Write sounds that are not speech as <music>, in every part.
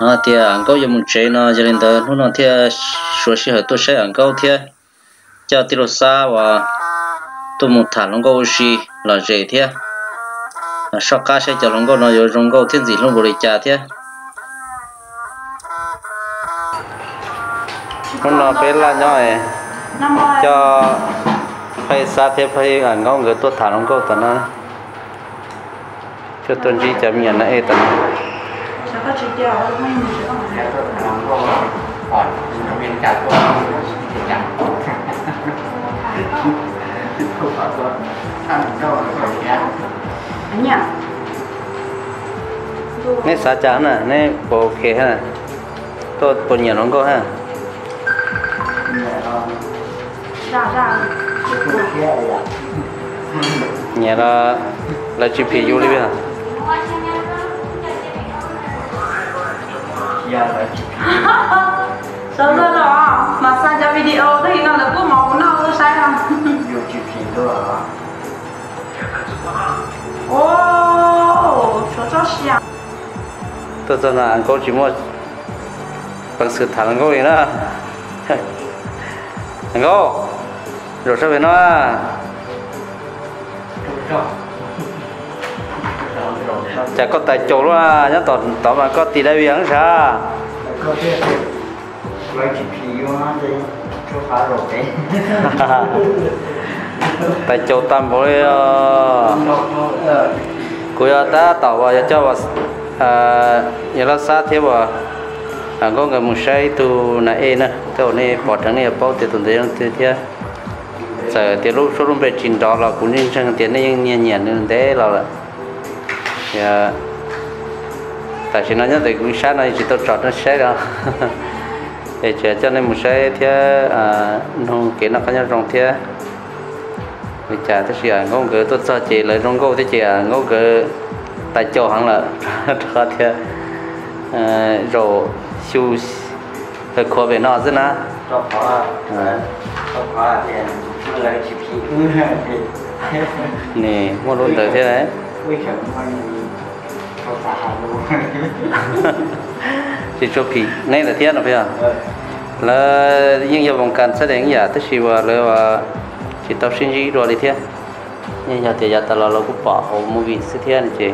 nó thì à, ăn câu dùng chế nó cho nên đó nó thì số sĩ hơi tôi sẽ ăn câu thì à, cho tiêu xa và tôi một thằng nó câu gì là dễ thì à. sau cá sẽ cho nó câu nó rồi rong câu thiên gì nó bồi trả thì nó nó bé là nhỏ ấy, cho phải xa thế phải ăn câu người tôi thằng nó câu tận nó. Cho tôi chỉ chấm nhận là ấy tận chiều ไม่มีก็หมดแล้วก็น้องก็อ่อนเป็นการก็ติดจังก็ขอตัวท่านก็ขออนุญาตอันเนี้ย nè xả chán à nè bộ khé ha tôi bộ nhà nó có ha nhà là là chỉ phí du lịch giờ là Sao ra đó? Massage video thì nó là cứ màu nó nó sai không? nhiều chịu phí thôi à Ồ, cho cho xiang. tôi cho là ăn câu chỉ mua bằng sự chả có tài chỗ luôn à nhớ tỏ tỏ mà có tỷ đại vẫn sao có thể lấy phí vô nó đi cho phá rồi đấy tại chỗ tam bố đi cuối ta, tỏ vào cho vào à nhà nó sát thế vào à có người muốn say tu na e nè tao này bỏ trắng này bao tiền tuần đấy tiền thế giờ tiền lúc số lúc về trình đó là cũng nên sang tiền này nhẹ nhẹ nên thế là tại vì nó nhớ tới cũng sát này chỉ tôi chọn nó sai đó để chờ cho nên một sai thế à nó cái nó có nhau rong thế vì chả thế gì à ngô gỡ tôi cho chị lại rong gô thế chị à ngô gỡ tại chỗ hẳn là <laughs> thật thế à rồi siêu hơi khó về nó chứ na cho phá cho phá thì lấy chịu nè mua luôn tới thế đấy quy chuẩn cho phí này là thiên nó phải à là những giờ vòng cần sẽ đến giờ tức là là là chỉ tập sinh gì rồi đi thiên nhưng giờ thì giờ ta là lâu cũng bỏ hồ mua vị sẽ thiên chị.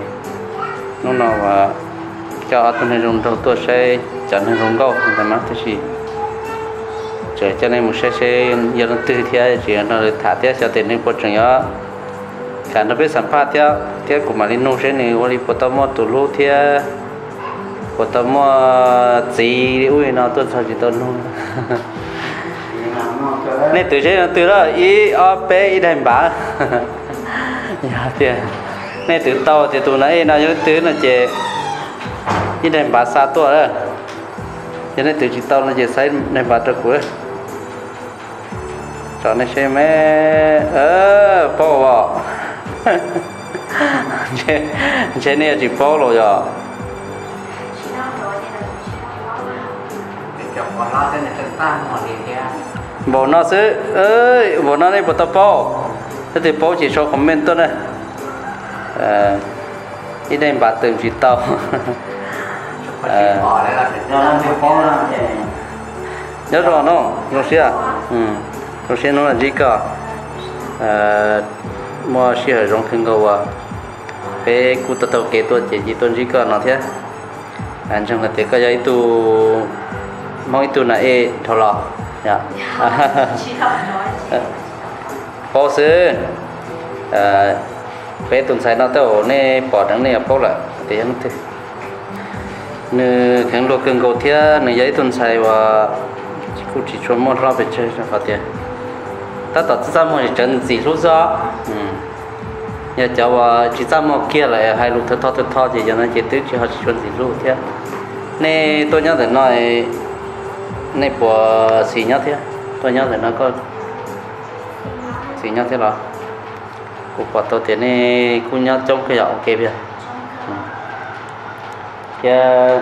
Nó nào mà cho tôi nên dùng đầu tôi sẽ chẳng nên dùng câu nhưng mà tức là chờ cho nên một sẽ sẽ giờ nó tư thế chị nó thả thế cho tiền nên quá trình đó cả nó biết sản phát thế thế của mà lên nông sẽ này đi bắt tao mua tủ lô thế bắt tao mua gì ui nó tôi sao chỉ tôi luôn nên từ chế từ đó ý ở bé ý đèn bả nhà tiền nên từ tàu thì tụi nó nó như từ nó chế ý đèn bả xa tua đó. Cho nên từ chỉ tàu nó chế sai đèn bả được của cho nên xem mẹ. Ờ bao vào chế này chỉ bao rồi à? Chọc vào nó sẽ ơi bộ nó này bộ tập bao thế thì bao chỉ số comment thôi này. À ít đây bà từng chỉ có là nhớ rồi nó nó sẽ à ừ nó sẽ nó là gì cả à mua sẽ ở trong thân cầu à. Cái cụ tập tàu kế tôi chỉ chỉ tôi gì cả nó thế. Anh trong cái cái giấy tu mỗi tu là e thọ lọ bao sư à bé tuần sai nó tao nè bỏ đằng này bao lại thì anh thế. Nè kháng đồ cưng cầu thia nè giấy tuần sai và cũng chỉ cho một lo về chơi cho phát tiền ta tập ra một trận gì lúc đó nhà cháu à, chỉ ra một kia lại hai lúc thật thọ thật thọ thì cho nó chỉ tức chỉ họ chuẩn gì luôn thế nè tôi nhớ để nói nè bỏ xì nhớ thế tôi nhớ để nó có xì nhớ thế là của bỏ tôi tiền này cũng nhớ trong cái ok bây giờ. Kia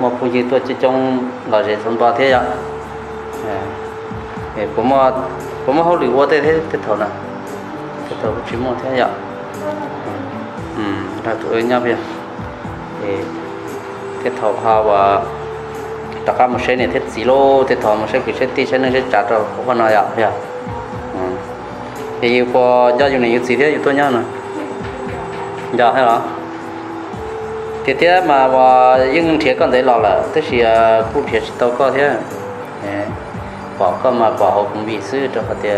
một phụ gì tôi chỉ trong là gì xong bao thế ạ. Để cũng mà cũng mà học được qua thế thế thế thầu nào? Thế thầu chỉ một thế ạ. Ừ là tụi nhau bây thì thế thọ ha và tất cả một số này thiết gì lô thế thọ một số cái số tí số này sẽ trả cho ừ. có phần nào vậy thì yêu qua do dùng này yêu gì thế yêu tôi nhớ nè dạ hay là thì thế mà và những thế con đấy lo là tức là cụ thiệt tao có thế. Dạ. Bỏ cơ mà bỏ hộp cũng bị sư cho họ thì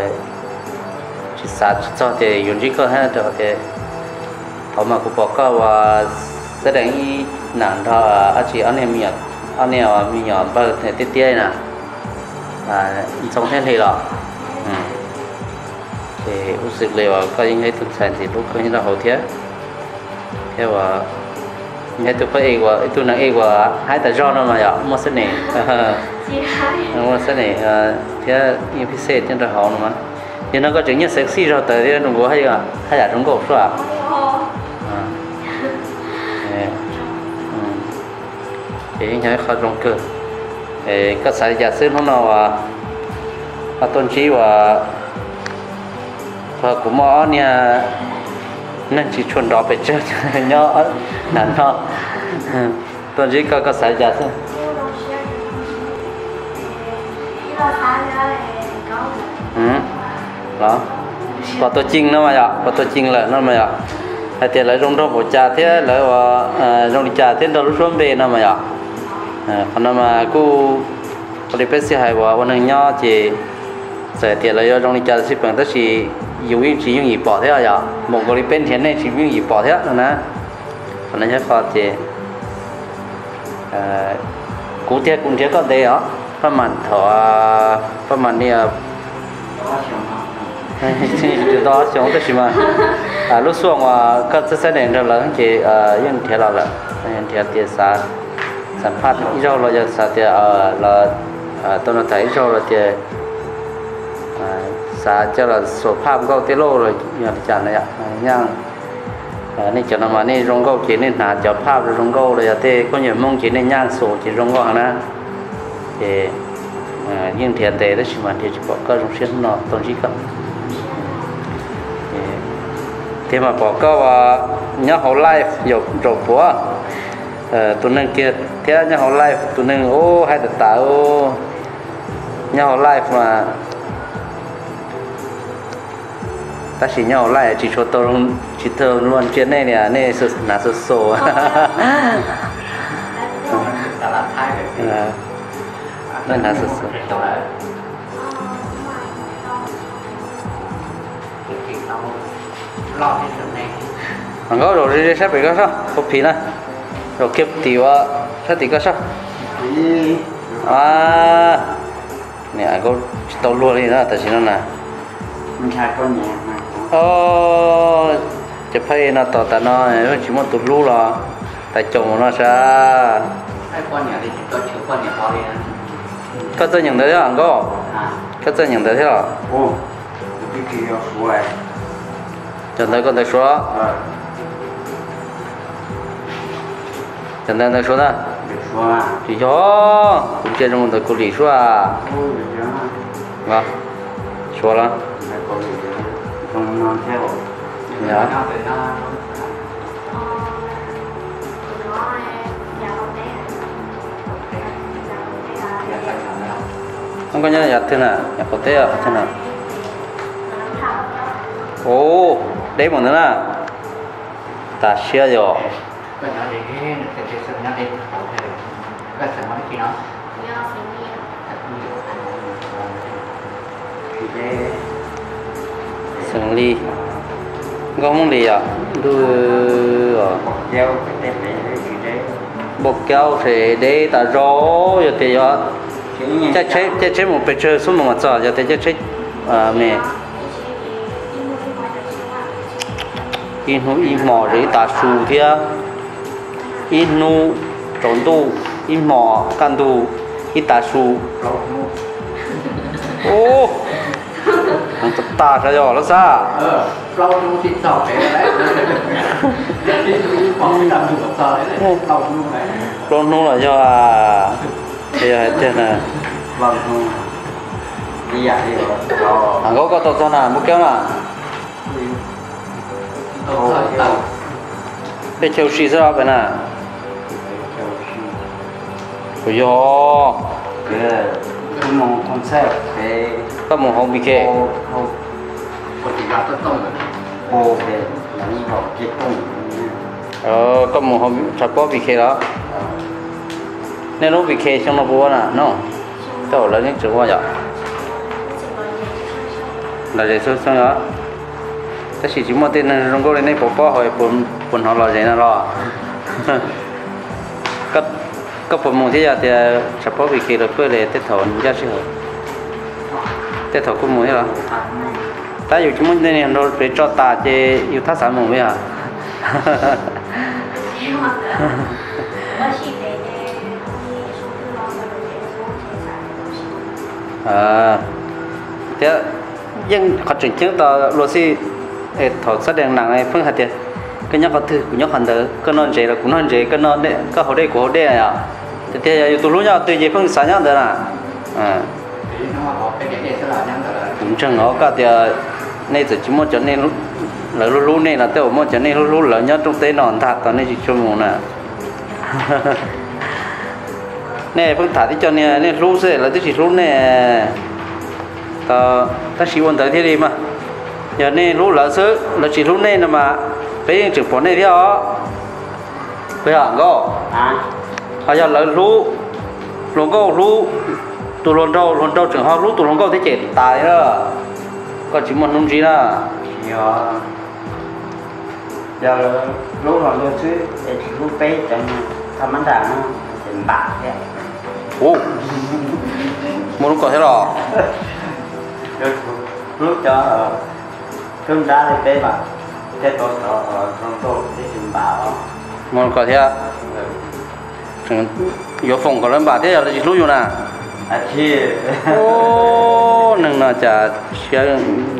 chỉ sát cho thì dùng gì có hết thì họ mà cũng bỏ có và sẽ đánh ý thọ à chỉ anh em mình anh em mình nhỏ bao thể tiết tiết nè. À trong thế thì là thì u sự liệu có những cái thực sản thì lúc có những là hậu thiết. Theo và nhà tôi phải ý qua tôi nói ý qua hai do nó mà vậy mua cái này. <laughs> Mua cái này thế như phía xe trên đó họ mà nhưng nó có chứng nhận sexy rồi tới đây nó có hay à hay là trong cổ số à thì nhà khó trong cơ thì các sản giả sử nó nào à? À tôn trí và và cũng mỏ nha nên chỉ chuẩn đó phải chơi <laughs> nhớ là nó tôn trí có các sản giả sử đó và tôi chinh nó mà ạ và tôi chinh lại nó mà ạ hay tiền lại trong trong bộ trà thế lại và trong đi trà thế đó lúc xuống về nó mà ạ còn nó mà cô có đi bớt hay vàวันnhỏ chỉ sẽ tiền lại trong đi trà sẽ bằng tất chỉ dùng ý chỉ dùng ý bỏ thế à một cái bên tiền này chỉ dùng ý bỏ thế nữa nè còn nó sẽ có chỉ cú thế cũng thế có đây á ประมาณถอประมาณเนี่ย từ đó xuống tới mà à lúc xuống mà các cái xe rồi là chỉ à yên thế là là yên thế tiền sa sản phát ít rồi là giờ sa tiền à là à tôi nói thấy rồi là tiền à sa cho là số pháp có tiết lộ rồi nhà chả này ạ nhang à nên cho nó mà nên rong câu chỉ nên là cho pháp rồi rong câu rồi thì có nhiều mong chỉ nên nhang số chỉ rong câu hả thì nhưng thiệt tế đó chỉ mà thì chỉ có cơ trong xuyên nó tôn chỉ cần thì mà bỏ cơ và nhớ hậu life dục trộn búa. Tụi nên kia thế nhớ hậu life tụi nên ô hay là tạo nhớ hậu life mà. Ta chỉ nhau lại chỉ cho tôi chỉ thơ luôn chuyện này nè nè sự là sự sổ. Nên <laughs> là sự sự có rồi đi sắp bị có sao? Có phí này. Rồi kiếp tiểu sắp thì có sao? À. Nè anh có tàu luôn đi nữa tại sao nè. Mình thay con nhẹ mà. Ô chỉ phải nó tàu ta nó chỉ muốn tụt lú là tại chồng nó sao hai con nhẹ thì có chịu con nhẹ to đi có tôi nhận thấy anh có có tôi nhận thấy không? Ô cái kia số này nhận thấy con thấy số ờ nhận thấy thấy số đó được số à chỉ cho cũng chơi trong một cái lý số à ô được chưa vâng số là hai con được không non đấy một nữa là ta nó cái nó để cái sản phẩm kia nó. Thì đây xử lý có mong gì à đưa bột kéo thì để ta rõ rồi thì như chắc chế chắc chế một bề chơi xuống một giờ thì chắc chế à mẹ in hu in mỏ rồi ta su thì in nu trốn tu in mỏ can tu in ta su lâu ô tập ta sao rồi nó sao ờ lâu luôn thì sọ cái đấy. Cái phòng làm được sọ đấy. Lâu luôn đấy là do à thì là trên là vâng không đi dạy đi rồi. À có có tao cho nào mua kéo 어, 백혀 쉬서 하거나 그요 그 구멍 콘셉트 배 구멍 호미케 호 어디 가서 똥을 호배 많이 먹게 똥어 구멍 호미 잡고 비케라 내로 비케 정말 보아나 너 tao là những chữ qua nhở là để số sao nhở ta chỉ chỉ một tên là trong cô này đây bỏ bỏ hỏi bốn bốn họ lo gì nào lo. <laughs> Cấp cấp bốn mùng thế giờ thì sắp bỏ bị kỳ rồi quên để tết thổ ra trị hả, tết thổ cũng muốn thế rồi ta dù chúng mình nên rồi phải cho ta chơi yêu thác sản mùng bây giờ à thế nhưng có chuyện chứng tỏ luật sư thì thọ sát đèn nặng này phương hạt tiền cái nhóc có thư của nhóc hẳn đỡ cái non dễ là cũng non dễ cái non đấy, cái hồ đây của hồ đây à. Thì thế tụi lũ nhau tùy gì phân sáng nhau đó là à. Cũng chẳng ngó cả thì à, nay giờ chỉ muốn cho nên lúc, là lúc lúc này là tôi muốn cho nên lũ lũ là nhớ trong tế nòn thật tao nên chỉ cho mù nè. <laughs> Nè phân thả thì cho nên nên lúc sẽ là tôi chỉ lũ nè. Tao tao chỉ muốn tới thế đi mà giờ nên lúc lỡ xứ là chỉ lúc nên mà bây giờ chụp phone này theo bây giờ có à. Bây giờ lỡ lú, lúc có lú, tụ lần đầu lần đầu trưởng học lú tụ lần đầu thì chết tài đó. Còn chỉ một nông gì đó à. giờ lúc họ lỡ chứ để chỉ lúc bé chẳng tham ăn đàn tiền bạc đấy ô muốn có thế rồi <laughs> lúc cho không Tundale beva, te posto pronto di Zimbabwe. Mon có thế à? Chẳng yếu phòng có lắm bà thế là chỉ lúc rồi nè. À chi. Ô, nâng nó chả xe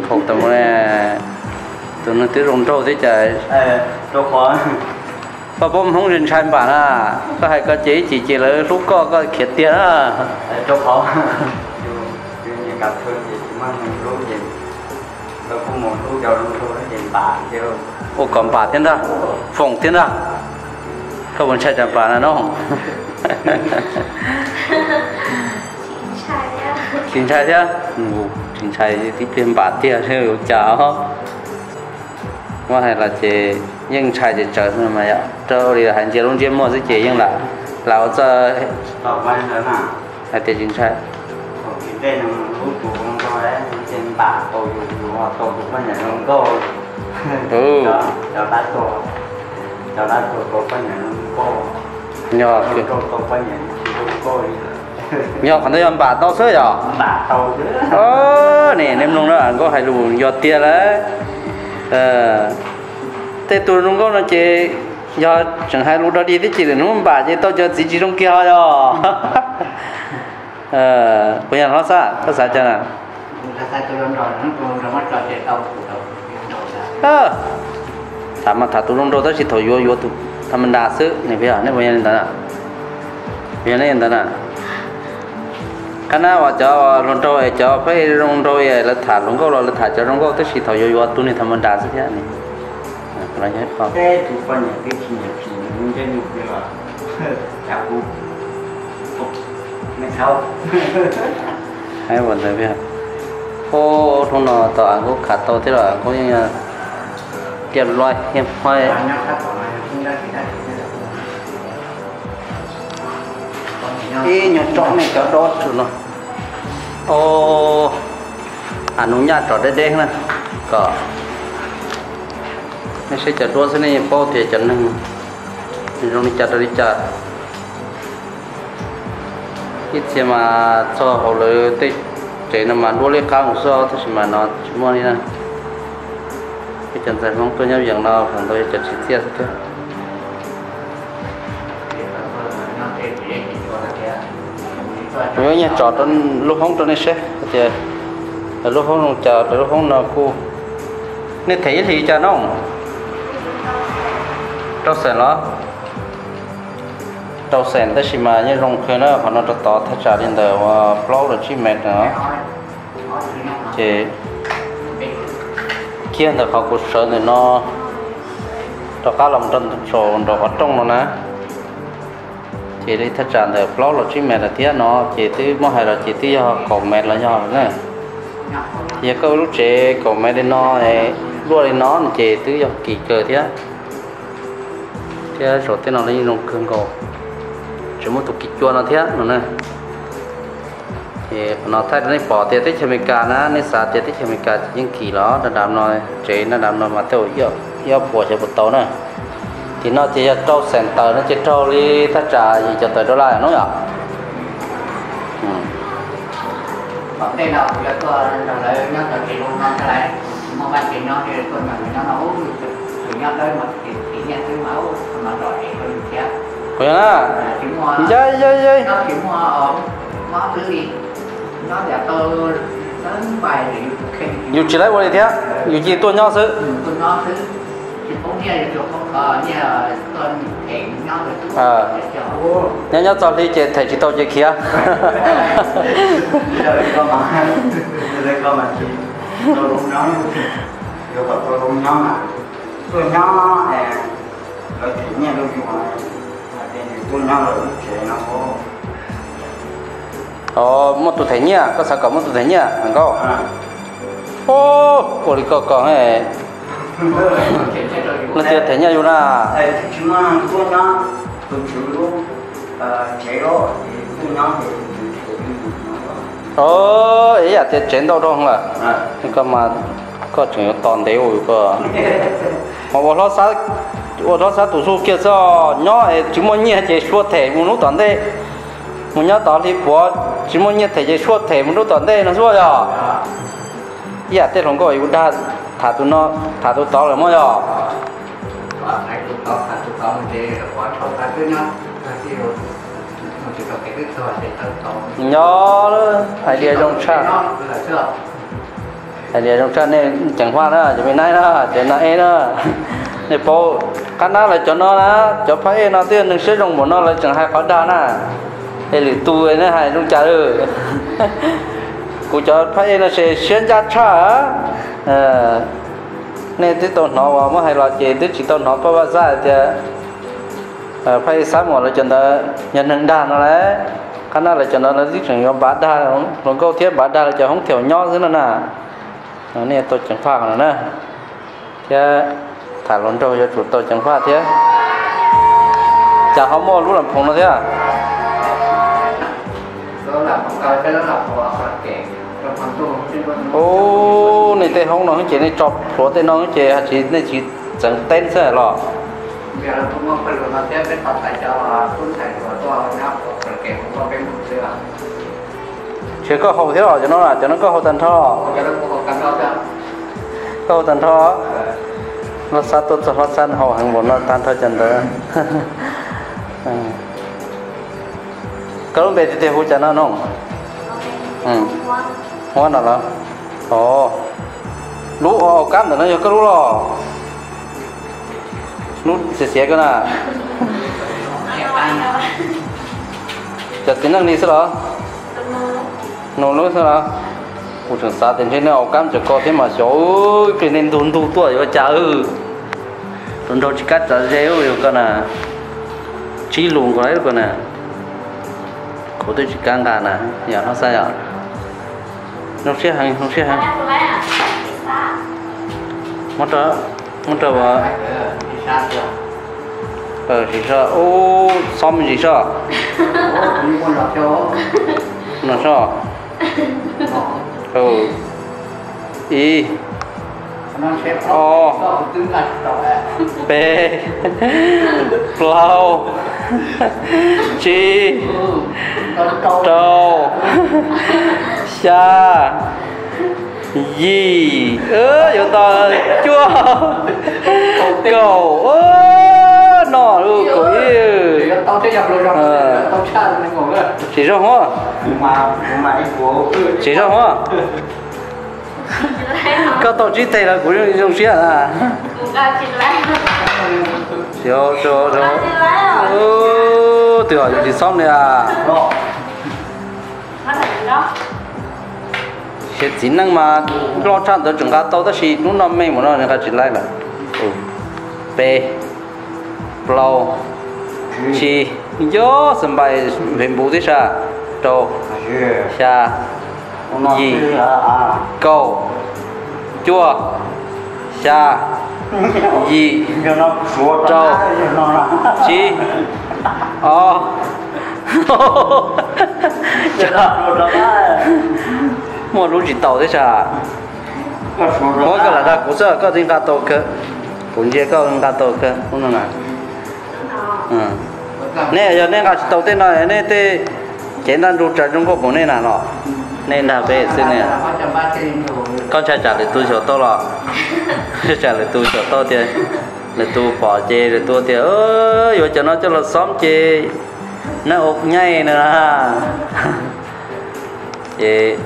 khẩu tầm này. Tụi nó tới rồng trâu thế chả. Ờ, trâu khó. Bà bom không nhìn sai bà nè. Có hai cái chế chỉ chỉ là lúc có có khét tiền á. Trâu khó. Như cảm thương gì chứ mà luôn ô còn bà thiên ra phòng thiên ra không muốn chạy chậm bà là nó không? Chính chạy chứ ngủ chính ừ, chạy thì tiền bà tia <laughs> chứ cháu. Mà hay là chị nhưng chạy thì trở thành mà ạ. Trâu thì hành chị luôn chuyên mua với chị nhưng là lão giờ tao quay nữa nè là tiền chính trai bạc tôi dù tôi cũng có nhận không cô. Ừ. <laughs> cho cho bác tôi cho bác tôi có có nhận không cô. Nhỏ tôi tôi có có nhận không cô. <laughs> Nhỏ còn thấy bà tao sớm rồi bạc tôi chứ. Ơ nè nem luôn đó. Anh có hay lùn giọt tia đấy. Ờ thế tôi luôn có nó chơi do chẳng hay lúc đó đi thì chỉ là nó bà chứ tao cho chỉ chỉ trong kia rồi <laughs> ờ bây giờ nó sao nó sao cho nào ờ. Sao mà thà tu long đâu đó chỉ thổi vô vô tu tham mình đã xứ. Này bây giờ này bây giờ hình thế nào bây giờ này thế nào cái nào mà cho long đâu ấy cho phải long đâu ấy là thả long câu rồi là thả cho long câu tới chỉ thổi vô vô tu này tham mình đã xứ thế này. Ờ, cái này không cái tu phân này cái gì này thì mình chơi nhiều cái là <laughs> chả cũng không mày sao? Hay vấn đề bây giờ có thôn nó tỏ có khát tàu thế là có tiền loài hiểm hoài ý nhỏ trọ này cho đốt chứ nó. Ô à nó nhà trọ đây đen nè có. Nó sẽ chặt đua này bao tiền chặt nè nó đi chặt đi chặt. Ít mà cho họ lấy tích chế nó mà đua lên cao một số thì mà nó chỉ mua đi nè cái chân giải phóng tôi nhau dạng nó phản tôi chặt chi tiết thôi. Với nhà trọ trên lúc không trên này sẽ thì à, lúc không chờ lúc không nào cô nên thấy thì cha nó không trong sân nó trong sân tới mà như rong khơi nó phải nó to thật ra đến đời và flow là chỉ mệt nữa thì kia là khó cuộc sống thì nó đó cá lòng trên trâu trâu có trong nó nè. Chị đi thật trạng thì lo là chỉ mẹ là tiếc nó chị tư mua hay là chị tư do còn mẹ là do nữa thì có lúc chế còn mẹ đi nó ấy luôn đi nó chị tư do kỳ cờ thế thế rồi tiền nó lấy nông cương cổ chỉ một tụ kỳ chua nó thế nó nè thì nó thay nó bỏ tiền tới chemical cả nó nên xả tiền tới chemical cả những kỳ đó nó làm nó chế nó làm nó mà tiêu yêu yêu bỏ cho một tàu nữa thì nó chỉ trâu center nó chỉ trâu đi thắt trà gì cho tới đó lại nó nhở đây nào thì tôi là lấy nó là chỉ luôn nó cái này mà bạn chỉ nó thì tôi mà nó nấu thì nó tới mà thì thì nhận cái máu mà rồi thì tôi chết Quên á dây dây dây nó chỉ mua ở nó thứ gì nó giả tôi đến bài thì khi dù chỉ lấy qua đi thế dù chỉ tôi nhau sự. Tôi nói thứ thì cũng nghe được không có như là tôi hẹn nó được Ờ. nhớ nhớ cho đi chị thầy chị tôi chị kia Rồi có mà. Rồi có mà chị Tôi đúng nói. Rồi có tôi đúng nói 어, 뭐또 되냐? 그 사과 뭐또 되냐? 안 가. 어, 우리 거거 해. nó chưa thấy nhau luôn. À chúng mà cũng nó cũng chủ luôn chế độ cũng nó ồ ấy à thì chén đâu đâu không là nhưng cơ có chuyện toàn đấy rồi cơ. <laughs> Mà bọn sao bọn sao tụ số kia sao nhỏ ấy chúng nhẹ chế suốt thể muốn nó toàn đấy muốn nhớ tao đi bỏ chỉ muốn nhận thấy cái số thể muốn đâu toàn đây nó số rồi. Dạ thế không có ý đa thả tụi nó thả tụi tao là mới rồi. Thả tụi to thả tụi to mình đi quá trong thả cứ nhá cái nhỏ đó hay đi trong cha. Nó đi trong cha nên chẳng qua đó chỉ mình này đó chỉ nó ấy đó. <laughs> Nên bố cái nào là cho nó đó, cho phải nó tiền đừng sử dụng một nó là chẳng hay khó đa nè là tu ấy nó hay trong cha rồi cụ cho phải nó sẽ xuyên ra cha ờ. Nên tí tao nó mà hay là chỉ tí chỉ tao nó bao bao giờ ờ, phải sáng một là cho nó nhận hưởng đa nó đấy. Cái nào là cho nó là cái chuyện bát đa nó câu thiết bát đa là cho không thiểu nhỏ nữa nè. Nó này tôi chẳng pha nữa nè. Chứ thả lon trâu cho chủ tôi chẳng pha thế. Chả không mua lúc làm phồng nó thế à ô, này tên không nói chị này chọc phố tên nói chị hả à, chị này chị chẳng tên sẽ à, lọ. Chỉ có hậu thế rồi cho nó là cho nó có hậu tần thọ. Có hậu tần thọ. Nó sát tốt cho sát săn hậu hàng bốn nó tan thơ chân đó <laughs> ừ. các lúc bé thì thầy hút cho nó không? Ừ. Hoa nào đó ồ. Lú ồ cam nữa nó cho cái lú rồi lú sẽ sẽ cái nào chặt tính năng đi sao đó? Nó lúc sao đó? Một trường xã tiền trên nó cam cho có thế mà số cái nên đồn đủ tuổi và cha ư. Đồn đâu chỉ cắt trả dễ rồi cái à chi luôn cái đấy con à cổ tôi chỉ căng cả nè. Nhà nó sao giờ nó xe hàng nó xe hàng. Mất đó mất đó mà ờ chỉ sao? ô, xong gì sao cho nó sao ừ. Y. Nó sẽ Ồ. chi. Trâu xa gì ơ vô to chua. Cầu ơ nọ luôn cối tao sẽ nhập rồi rồi Ờ. tao cha nó ngủ rồi. Chỉ cho hoa Mà Mà chỉ cho hoa có tổ chức tay là của dùng xe à? Cho cho cho ô từ hồi thì xong rồi à? Đó cái chỉ năng mà lo chăn tới chúng ta tao đó thì lúc nào mấy món này cái chỉ lại là bê plau chỉ gió sân bay bên bù thế sa trâu sa gì câu chua. Sa gì trâu. chỉ ờ Chà mua lũ chỉ tàu thế chả mỗi cái là ta cũng sợ có tiếng cá tàu cơ cũng dễ có cá tàu cơ không nào ừ nè giờ nên cá tàu thế nào nên thế chế đang rút ra trong cũng nên là nào, nên là về xin nè con trai trả lời tôi chỗ to lọ trả lời tôi chỗ to thì là tôi bỏ chê rồi tôi thì ơi vô cho nó cho nó xóm chê nó ốp nhây nữa chê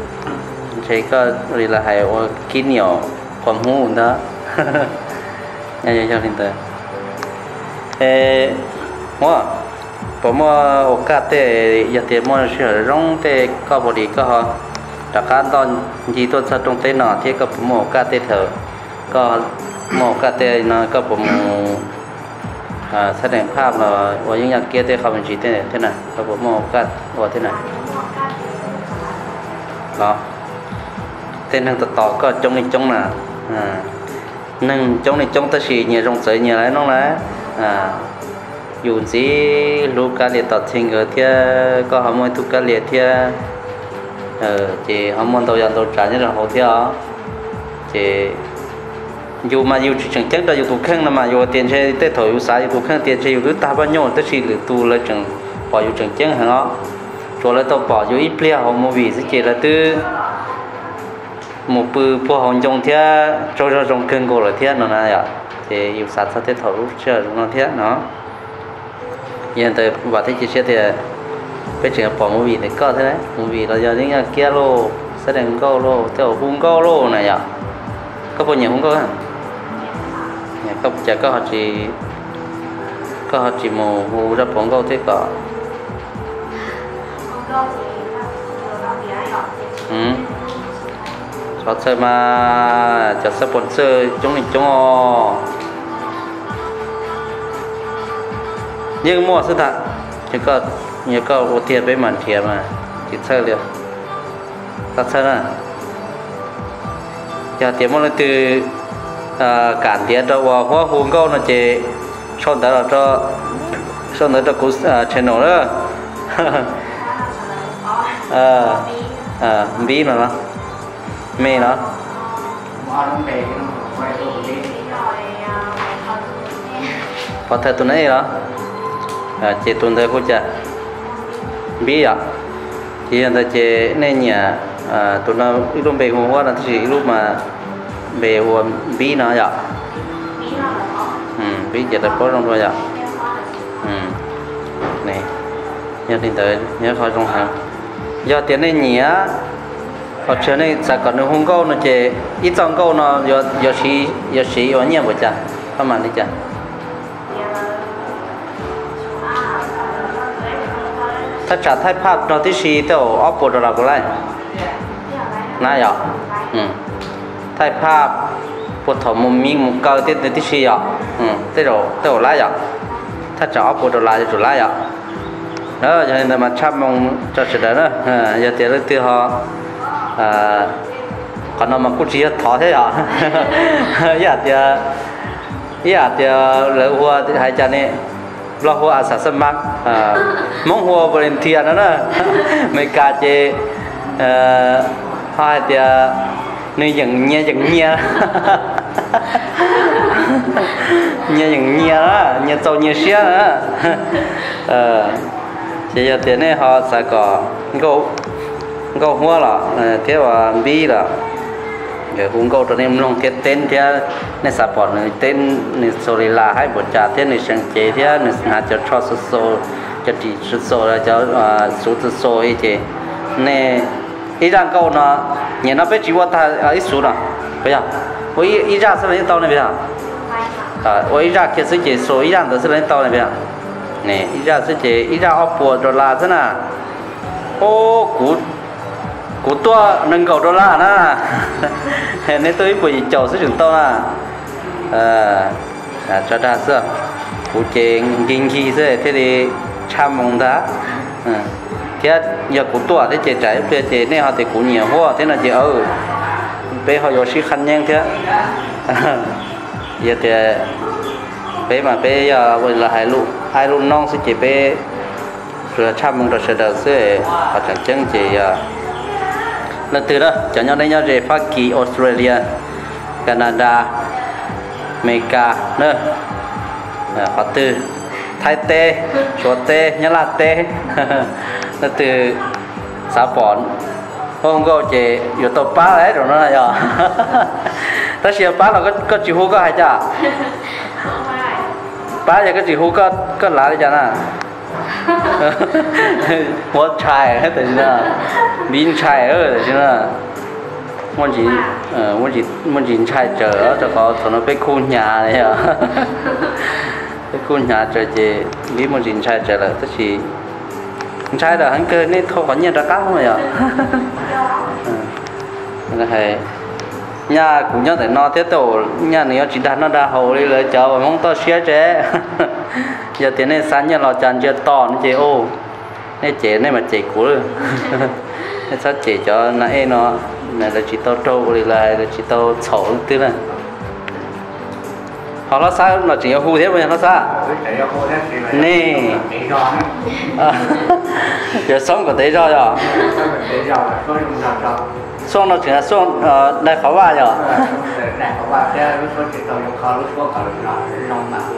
chê có vì là hay ô kín nhiều còn hú đó <laughs> nha nha cho linh tới ê mua bỏ mua ốc cá tê giờ tiền mua sửa rong tê có bộ đi có hả จากการตอนยีตัวสัตว์ตรงเต้นหนอที่ก็ผมโมกาเตเถอะก็โมกาเตนะก็ผมอ่าแสดงภาพเราว่ายังอยากเกียรติเขาเป็นชีเต้นเท่านั้นก็ผมโมกาว่าเท่านั้นเหรอเต้นทางต่อต่อก็จงในจงน่ะอ่าหนึ่งจงในจงตะชีเนี่ยจงเสยเนี่ยอะ tên hàng tật tỏ có trong này trong là à nâng trong này trong ta chỉ nhẹ rộng sợi nhẹ lại nó là à dù gì lúc cá liệt tật thiên ở thia có hầm môi thu cá liệt thia. Ờ chỉ hầm môn đầu dàn đầu trả như là hồ thia. Chỉ, dù mà dù chẳng chắc là dù tụ khăn là mà dù tiền xe tới thổi dù xài dù tụ khăn tiền xe dù ta bao nhiêu tới chỉ lựa tu là chẳng bỏ dù chẳng chắc hả, đó rồi là tàu bỏ dù ít plea hồ mô vị sẽ chỉ là tư một bữa bữa hồng trong thế cho cho trong kinh cổ là thế nó này ạ. Thì yêu sát sát thế thấu chờ nó thế nó. Hiện tại và thấy chị sẽ thì bây giờ bỏ một vị để có thế đấy. Một vị là giờ những kia lô sẽ đừng câu lô theo cũng câu lô này ạ. Có bao nhiêu không có? Không chả có họ chỉ có họ chỉ mù hù ra bóng câu thế cả ừ sponsor mà cho sơ, chúng mình chúng o nhưng mua sự thật nhưng có nhưng có ưu tiên với màn thiệp mà chỉ sơ liệu ta sơ à giờ tiếng một từ à cản tiếng cho vào hoa hùng câu nó chỉ sau đó là cho sau đó cho cú channel nữa, à à <laughs> ờ, ờ, bí ờ, mà nó mê nó. Có thật tuần này đó. À, chị tuần thời cô chả bí ạ, thì hiện tại chị nên nhà à, tuần nào ít lúc về hôm qua là chỉ lúc mà về hôm bí nó dạ ừ bí chị đã có trong rồi dạ ừ. Này nhớ tin tới nhớ khỏi trong hàng. Do tiếng này nhỉ? họ chơi này giờ còn nó không câu nó chơi ít trong câu nó giờ giờ xí giờ xí ở nhà bữa chả. Không mà đi chả. Thật trả thay pháp nó tí xí tao ốp bộ đồ là của lại. Nãy giờ ừ. Thay pháp bộ thổ một miếng một câu tí tí xí giờ ừ. Tí đồ tí đồ lại giờ Thật trả ốp bộ đồ lại rồi lại giờ đó, cho nên là mà chăm mong cho sự đó. Ờ, giờ tiền tiêu họ Ờ, còn nó mà cũng chỉ thế à <laughs> dạ thì ờ, dạ thì ờ, lỡ hoa thì hai cha này, lo à, <laughs> hoa à sản mong hoa volunteer nó nè mấy cả chế hai thì nên dừng nghe dừng nghe <laughs> nghe dừng nghe đó nghe tàu nghe xe này, họ sẽ có go gấu hoa là thế và bi là. Cái cũng câu cho nên long cái tên thế, nên sắp bỏ này tên này số là hai bộ trà thế này sáng chế thế này hạt cho cho số số cho chỉ số số là cho số số số ấy chứ. Nè, ý rằng câu nó, nhìn nó biết chỉ qua ta à, ít số nào bây giờ với ý ra sẽ lên tàu này bây giờ. À với ý ra kia sẽ chỉ số ý rằng sẽ lên tàu này bây giờ. Nè, ý ra sẽ chỉ ý ra học bộ rồi là thế nào. Ô cú cú tua nâng cầu đô la na? <laughs> Nên tôi bị chầu sử dụng to na à cho ra sữa cú chén kinh khí thế thế thì cha mong đá ừ. thế giờ cụ tua thế chế trái bây chế này họ thì cụ nhiều hoa thế là chế ở bây họ có sĩ khăn nhanh thế <laughs> giờ thì bây mà bây giờ bây là hai lũ hai lũ non sẽ chỉ bây rồi cha mong rồi sẽ được sẽ họ chẳng chân chỉ lần từ đó cho nhau đây nhau về Hoa Kỳ Australia Canada America nữa họ từ Thái tê chúa tê nhớ là tê nó từ xã bọn không có chị yếu tố ba đấy rồi nó là giờ ta chỉ ba là có có chỉ hú có hay chả ba giờ có chỉ hú có có lá đi chả <laughs> 我菜还得是啊，闽菜二得是啊。我只呃，我只我只菜折，这个从那被哭 nhà ờ, này à，被哭 nhà trở về, vì một chỉ 菜 trở là tức chỉ. Trai là hắn cơ nên thôi vẫn nhận ra cao rồi à. Nên là hay. Nhà cũng nhớ để nó tiếp tục nhà này chỉ đặt nó ra hầu đi lấy cháu và mong to xe chế giờ tiền này sáng nhà lo chăn chưa to nó chế ô. Nên chế này mà chế cũ rồi <laughs> nên sao chế cho nó em nó này là chỉ tao trâu đi là là chỉ tao xấu tức là họ nó sao? Nó chỉ có hú thế mà nó sao nè <laughs> giờ sống có thấy rồi à xong nó chỉ là xong đại khảo ba rồi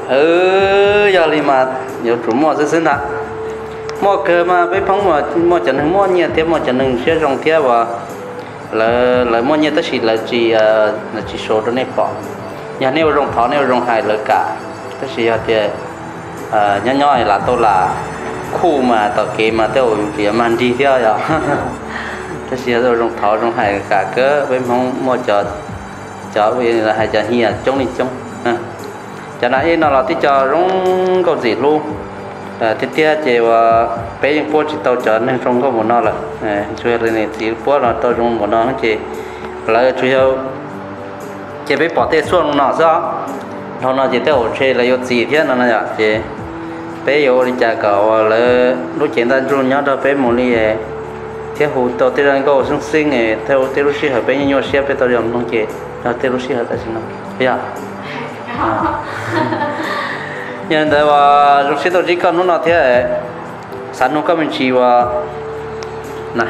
ừ giờ thì mà nhiều chủ mua sẽ sinh thật mua cơ mà với phong mà mua chân hưng mua nhiều thế mua chân hưng sẽ rong thế và là là mua nhiều tất chỉ là chỉ là chỉ số đó này bỏ nhà nếu rong thọ nếu rong hài là cả. Tất chỉ là thì nhỏ nhỏ là tôi là khu mà tàu kế mà tôi chỉ mang đi theo rồi thế chỉ rồi trong thọ trong hai cả cỡ với mong mua chợ chợ vì là hai chợ hiền trong đi trong à. cho nên nó là tí chợ trong cầu gì luôn. À thì tia chỉ và bé những phố chỉ tàu chợ nên trong có một nó là à, chủ lên này chỉ phố là tàu trong một nó chỉ là chủ yếu chỉ bé bỏ tê xuống nó sao nó nó chỉ tàu chơi là yếu gì thế nó là chỉ bé yếu đi chợ cầu là lúc chuyện ta chung nhớ đó, bé muốn đi à, thế hồ tàu tê rằng có sinh sinh ấy theo tê lúc hợp bé nhau xí bé tàu dùng nông chế nó tê lúc hợp ta xin nó bây nhân đây và lúc xí tôi chỉ cần nó nói thế sản nó có mình chỉ và nè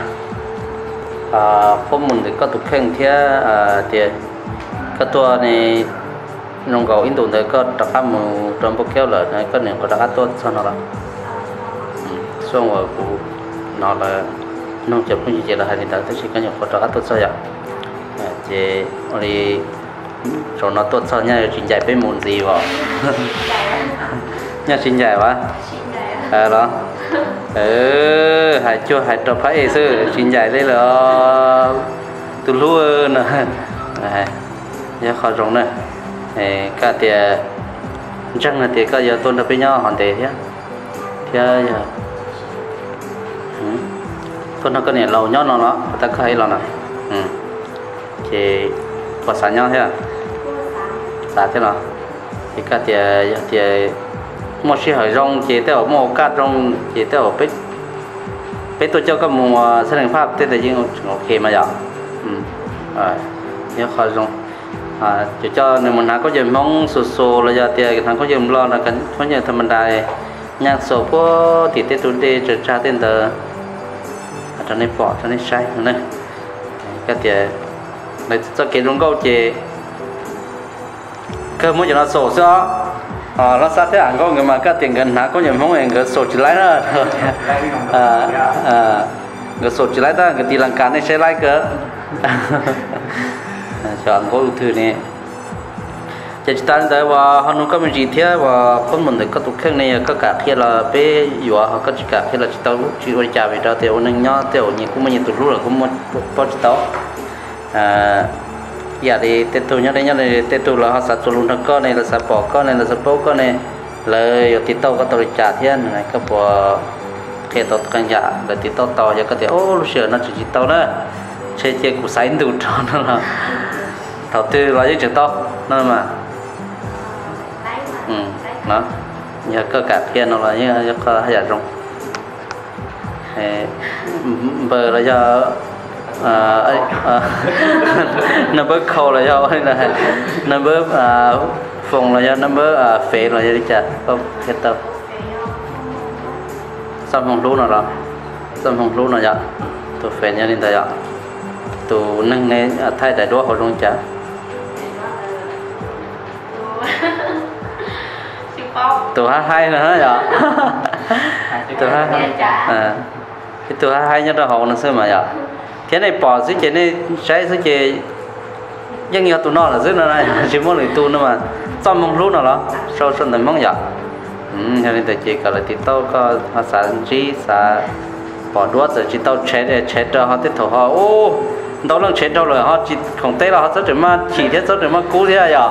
à phong mình thì có tục khen thế à thì cái tua này nông gạo in tồn thì có đặc âm một trong bộ kéo lợn này có những có đặc âm tốt sao nó là xong rồi nó là tới chỉ có những có đặc âm tốt sao vậy thì đi rồi nó tốt sao? Nha trình dạy với môn gì vào nha trình dạy quá. À đó. Ừ hãy cho hãy cho phải sư trình dạy đây là từ lúa nè. Giờ khó rộng nè. Cả tiền chắc là tiền cả giờ tôi đã với nhau hoàn tiền nhá thì giờ tôi nó cái này lâu nhau nó nó ta khai lo nè ừ. Thì có sản nhau thế à? Xã thế nào? Thì cái thì thì một số hỏi rong chỉ theo một cái rong chỉ theo biết biết tôi cho các mùa sinh pháp tên là gì ok mà giờ ừ. À nhớ hơi rong. À chỉ cho nên mình có gì mong sù sù là giờ thì thằng có gì lo là cái có nhiều thằng mình đại nhạc số có thì tết tuần đi trở ra tên tờ cho nên bỏ cho nên sai nữa cái thì này cho cái rong câu chỉ cơ muốn cho nó sổ cho ờ nó sát thế ảnh có người mà các tiền gần hả có nhiều mong người người sổ chỉ lấy đó à à người sổ chỉ lấy đó người tiền làm cán này sẽ lấy cơ. <laughs> Chọn có ưu thư này chỉ ta tới và họ nó có mình thế và con mình có tụ khen này có cả khi là bé yếu họ có cả là chỉ tao chỉ với cha về đó thì ông nhỏ thì theo như cũng mình tụ lúc là cũng một bao chỉ tao. À giờ thì tết tu nhớ đây nhớ đây tết là họ sát xuất luôn thằng này là sát bỏ con này là sát bố con này. Là thì tao có tàu trả thiên này có bỏ khi tao căn nhà dạ, là thì tao tàu giờ có thể ô lúc xưa nó chỉ chỉ tàu đó chơi chơi cũng sánh đủ cho nó là. Tao tư là những tao, nó mà ừ. Nó giờ cơ cả kia nó là nhớ cơ hay là rong bờ là do nó bớt khâu là do, hay là nó bớt phòng là do nó bớt à phê là do đi chả không hết tâm xong phòng lũ nào đó. Xong phòng lũ nào vậy tôi phê nhớ lên tại vậy tôi nâng lên à, thay đại đua họ luôn chả tụ hai nữa hả vậy tụ hai à. Cái tụ hai hai nhất là họ nó xem mà vậy? Thế này bỏ dưới chế này trái dưới chế nhưng nhiều tụ nó là rất là này <laughs> chỉ muốn lấy tụ nữa mà. Trong mong lúc nào đó sau sau này mong vậy. Ừ cho nên chỉ cả là thì tao có họ sản trí xã bỏ đuốt rồi chỉ tao chế để chế cho họ tiếp tục họ ô đó là chế cho rồi họ chỉ không té là họ rất mà chỉ thế rất mà cú thế à <laughs>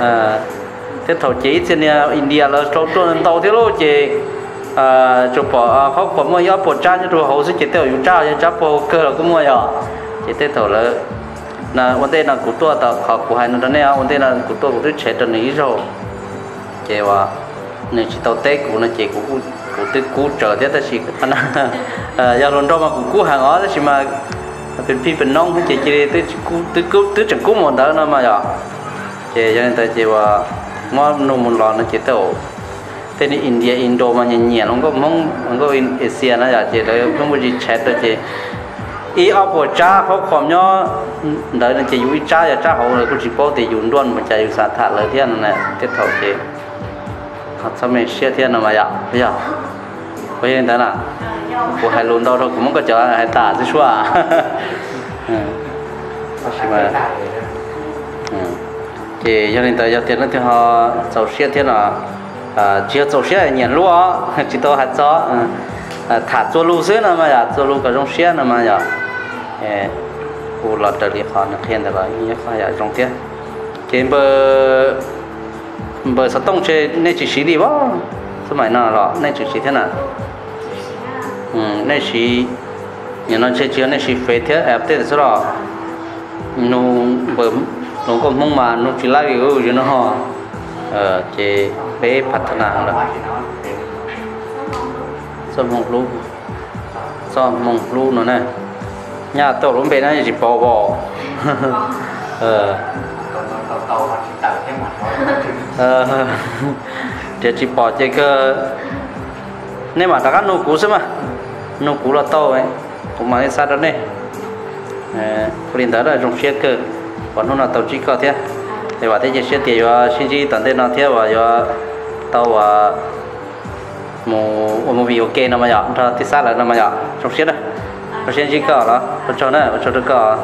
à thế thầu chỉ trên à, India là trong trong tàu thế lô chị. À, chụp bỏ à, khóc bỏ mua bỏ cha cho chụp hậu sẽ chỉ tiêu dùng cha cho cha bỏ cơ là cũng mua nhỏ chỉ thế thầu là là vấn đề là của tôi tạo học của hai nó này vấn đề là của tôi của tôi chế cho này rồi. Chị và nên chỉ tàu tết của nó chị cũng của tôi cú trở thế ta chỉ <laughs> anh à, giờ luôn đó mà cũng cú hàng ó đó chỉ mà. Bên phi bên nông chị chị tôi cú tôi cú tôi chẳng cú một đó nó mà nhỏ chị cho nên ta chị và mo no mun lo nó chết o thế ni india, indo mà ma nyen nyen ngo mong ngo in asia na ya chết le không có gì chat ta che ý ao bộ cha họ khom nhó. Đợi nên chỉ dụ cha và cha họ rồi cũng chỉ bảo thì dụ đoan mà chạy dụ sát thạt lời thiên này tiếp thầu chế họ sao mình xe thiên nào mà dạ? Bây giờ bây giờ thế nào? Của hai luôn đâu đâu, cũng muốn có chờ hai tả chứ xóa <laughs> ừ. mà ừ thì cho nên tới giờ tiền nó thì họ sầu xe thế là à chỉ giàu xe nhận lúa. <laughs> Chỉ tôi hạt gió ừ. à, thả cho lúa xứ nào mà giờ cho lúa cả trong xe nào mà dạ. ya u lọt trở đi họ nó khen được rồi như phải giờ dạ, trong tiền thì bờ bờ sao tông chơi nên chỉ xí đi bao số mày nào rồi nên chỉ xí thế nào? Ừ nên chỉ nhà nó chơi chưa? Nên chỉ phê thế ép thế rồi nó bấm nó có mong mà, nó chỉ lại cái gì nó ho ờ chế bé phát triển là xong mong lu xong mong lu nó này nhà tổ luôn bé này chỉ bò bò. <laughs> Ờ. Ờ. Chế chỉ bỏ chế cái nên mà đã nô cũ mà. Nô cú là tàu ấy. Cũng mà sao đó này liền ờ, đó là trong xe cơ còn nó là tàu chỉ có thế à? thì bảo thế chỉ sẽ tiền và xin chỉ tận thế nó thế? Và và tàu và một một vị ok nó mà nhỏ. Thì sao là nó mà nhỏ. Trong xiết đó trong xiết chỉ có đó trong chỗ này trong chỗ có